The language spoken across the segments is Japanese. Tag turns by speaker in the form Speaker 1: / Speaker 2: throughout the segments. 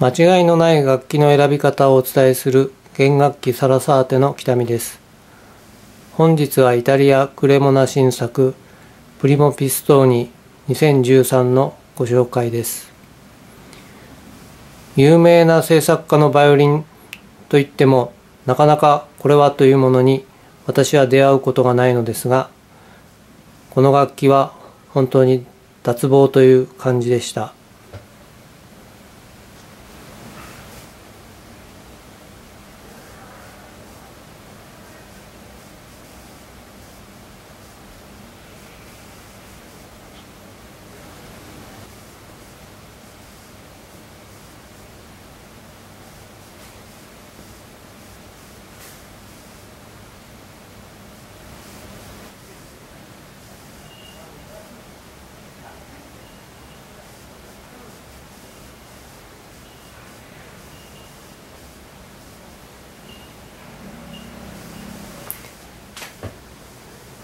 Speaker 1: 間違いのない楽器の選び方をお伝えする弦楽器サラサーテの北見です。本日はイタリアクレモナ新作プリモピストーニ2013のご紹介です。有名な制作家のバイオリンといってもなかなかこれはというものに私は出会うことがないのですがこの楽器は本当に脱帽という感じでした。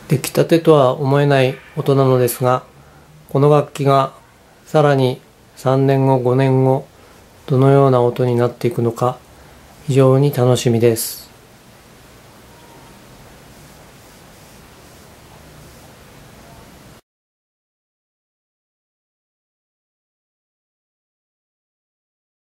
Speaker 1: 出来たてとは思えない音なのですがこの楽器がさらに3年後5年後どのような音になっていくのか非常に楽しみです。